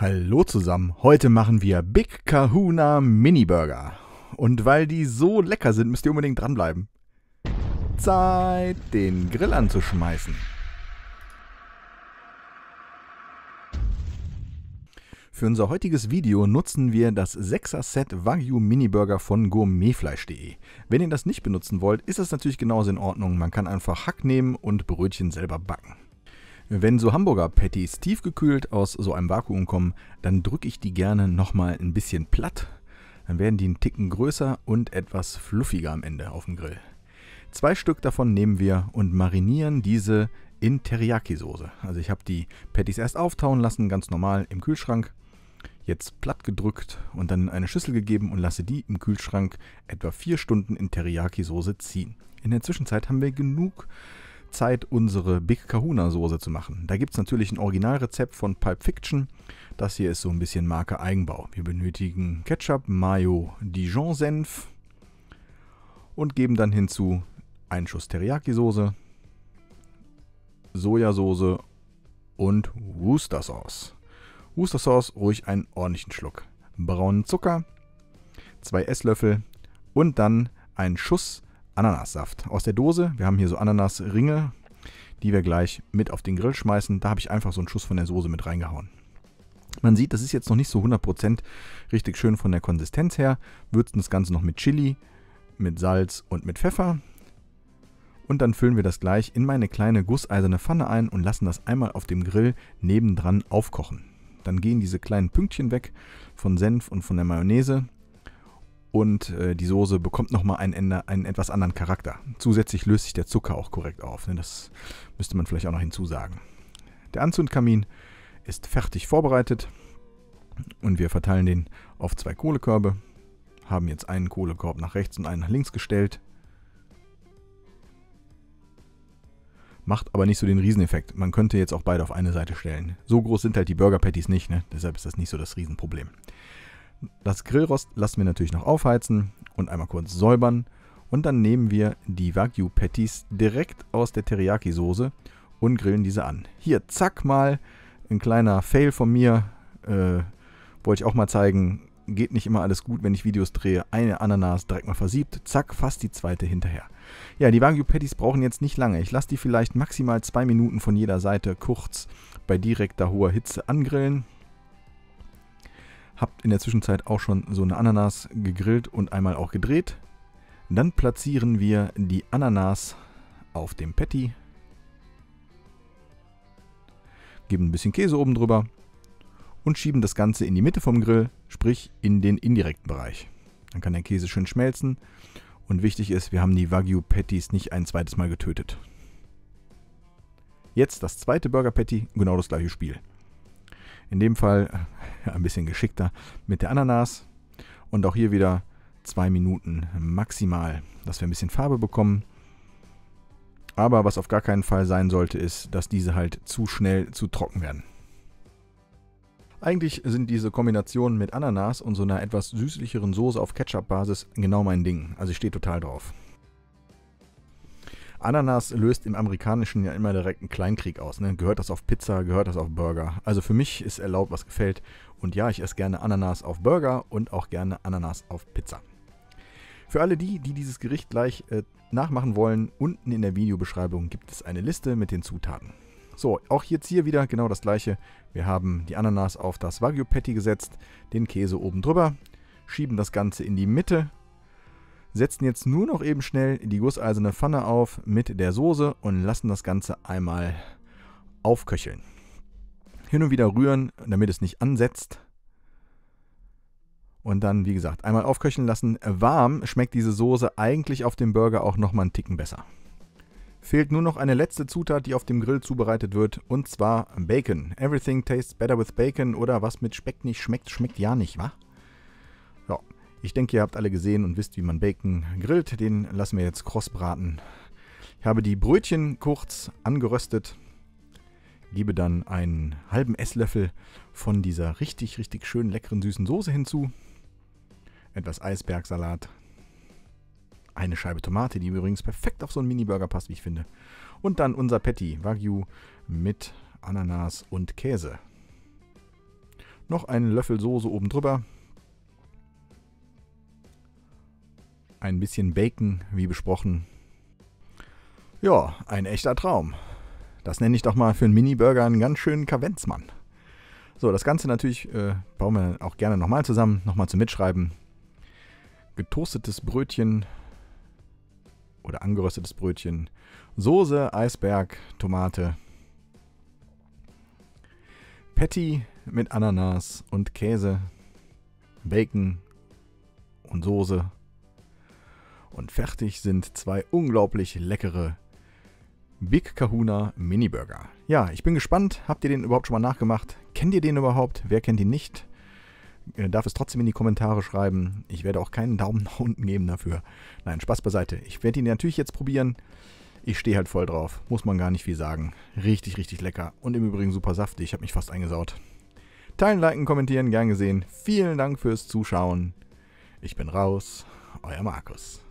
Hallo zusammen, heute machen wir Big Kahuna Mini Burger. Und weil die so lecker sind, müsst ihr unbedingt dranbleiben. Zeit, den Grill anzuschmeißen. Für unser heutiges Video nutzen wir das 6er Set Wagyu Mini Burger von gourmetfleisch.de. Wenn ihr das nicht benutzen wollt, ist das natürlich genauso in Ordnung. Man kann einfach Hack nehmen und Brötchen selber backen. Wenn so Hamburger Patties tiefgekühlt aus so einem Vakuum kommen, dann drücke ich die gerne nochmal ein bisschen platt. Dann werden die einen Ticken größer und etwas fluffiger am Ende auf dem Grill. Zwei Stück davon nehmen wir und marinieren diese in Teriyaki-Soße. Also ich habe die Patties erst auftauen lassen, ganz normal im Kühlschrank. Jetzt platt gedrückt und dann in eine Schüssel gegeben und lasse die im Kühlschrank etwa vier Stunden in Teriyaki-Soße ziehen. In der Zwischenzeit haben wir genug Zeit, unsere Big Kahuna Soße zu machen. Da gibt es natürlich ein Originalrezept von Pulp Fiction. Das hier ist so ein bisschen Marke Eigenbau. Wir benötigen Ketchup, Mayo, Dijon-Senf und geben dann hinzu einen Schuss Teriyaki-Soße, Sojasauce und Worcester-Sauce. Worcester-Sauce ruhig einen ordentlichen Schluck. Braunen Zucker, zwei Esslöffel und dann einen Schuss Ananassaft aus der Dose. Wir haben hier so Ananasringe, die wir gleich mit auf den Grill schmeißen. Da habe ich einfach so einen Schuss von der Soße mit reingehauen. Man sieht, das ist jetzt noch nicht so 100% richtig schön von der Konsistenz her. Würzen das Ganze noch mit Chili, mit Salz und mit Pfeffer. Und dann füllen wir das gleich in meine kleine gusseiserne Pfanne ein und lassen das einmal auf dem Grill nebendran aufkochen. Dann gehen diese kleinen Pünktchen weg von Senf und von der Mayonnaise und äh, die Soße bekommt nochmal einen, einen etwas anderen Charakter. Zusätzlich löst sich der Zucker auch korrekt auf. Ne? Das müsste man vielleicht auch noch hinzusagen. Der Anzündkamin ist fertig vorbereitet und wir verteilen den auf zwei Kohlekörbe. Haben jetzt einen Kohlekorb nach rechts und einen nach links gestellt. Macht aber nicht so den Rieseneffekt. Man könnte jetzt auch beide auf eine Seite stellen. So groß sind halt die Burger Patties nicht, ne? deshalb ist das nicht so das Riesenproblem. Das Grillrost lassen wir natürlich noch aufheizen und einmal kurz säubern. Und dann nehmen wir die Wagyu Patties direkt aus der Teriyaki-Soße und grillen diese an. Hier, zack mal, ein kleiner Fail von mir. Äh, wollte ich auch mal zeigen. Geht nicht immer alles gut, wenn ich Videos drehe. Eine Ananas direkt mal versiebt. Zack, fast die zweite hinterher. Ja, die Wagyu Patties brauchen jetzt nicht lange. Ich lasse die vielleicht maximal zwei Minuten von jeder Seite kurz bei direkter hoher Hitze angrillen. Habt in der Zwischenzeit auch schon so eine Ananas gegrillt und einmal auch gedreht. Dann platzieren wir die Ananas auf dem Patty. Geben ein bisschen Käse oben drüber und schieben das Ganze in die Mitte vom Grill, sprich in den indirekten Bereich. Dann kann der Käse schön schmelzen und wichtig ist, wir haben die Wagyu Patties nicht ein zweites Mal getötet. Jetzt das zweite Burger Patty, genau das gleiche Spiel. In dem Fall äh, ein bisschen geschickter mit der Ananas. Und auch hier wieder zwei Minuten maximal, dass wir ein bisschen Farbe bekommen. Aber was auf gar keinen Fall sein sollte, ist, dass diese halt zu schnell zu trocken werden. Eigentlich sind diese Kombinationen mit Ananas und so einer etwas süßlicheren Soße auf Ketchup-Basis genau mein Ding. Also ich stehe total drauf. Ananas löst im Amerikanischen ja immer direkt einen Kleinkrieg aus. Ne? Gehört das auf Pizza, gehört das auf Burger? Also für mich ist erlaubt, was gefällt. Und ja, ich esse gerne Ananas auf Burger und auch gerne Ananas auf Pizza. Für alle die, die dieses Gericht gleich äh, nachmachen wollen, unten in der Videobeschreibung gibt es eine Liste mit den Zutaten. So, auch jetzt hier wieder genau das gleiche. Wir haben die Ananas auf das Wagyu Patty gesetzt, den Käse oben drüber, schieben das Ganze in die Mitte setzen jetzt nur noch eben schnell die gusseiserne Pfanne auf mit der Soße und lassen das Ganze einmal aufköcheln. Hin und wieder rühren, damit es nicht ansetzt. Und dann, wie gesagt, einmal aufköcheln lassen. Warm schmeckt diese Soße eigentlich auf dem Burger auch nochmal einen Ticken besser. Fehlt nur noch eine letzte Zutat, die auf dem Grill zubereitet wird, und zwar Bacon. Everything tastes better with bacon oder was mit Speck nicht schmeckt, schmeckt ja nicht, wa? Ja, ich denke, ihr habt alle gesehen und wisst, wie man Bacon grillt. Den lassen wir jetzt kross braten. Ich habe die Brötchen kurz angeröstet, gebe dann einen halben Esslöffel von dieser richtig, richtig schönen, leckeren, süßen Soße hinzu. Etwas Eisbergsalat. Eine Scheibe Tomate, die übrigens perfekt auf so einen Mini-Burger passt, wie ich finde. Und dann unser Patty, Wagyu mit Ananas und Käse. Noch einen Löffel Soße oben drüber. Ein bisschen Bacon, wie besprochen. Ja, ein echter Traum. Das nenne ich doch mal für einen Mini-Burger einen ganz schönen Kavenzmann. So, das Ganze natürlich äh, bauen wir auch gerne nochmal zusammen, nochmal zum Mitschreiben. Getoastetes Brötchen oder angeröstetes Brötchen, Soße, Eisberg, Tomate, Patty mit Ananas und Käse, Bacon und Soße. Und fertig sind zwei unglaublich leckere Big Kahuna Mini Burger. Ja, ich bin gespannt. Habt ihr den überhaupt schon mal nachgemacht? Kennt ihr den überhaupt? Wer kennt ihn nicht? Äh, darf es trotzdem in die Kommentare schreiben. Ich werde auch keinen Daumen nach unten geben dafür. Nein, Spaß beiseite. Ich werde ihn natürlich jetzt probieren. Ich stehe halt voll drauf. Muss man gar nicht viel sagen. Richtig, richtig lecker. Und im Übrigen super saftig. Ich habe mich fast eingesaut. Teilen, liken, kommentieren, gern gesehen. Vielen Dank fürs Zuschauen. Ich bin raus. Euer Markus.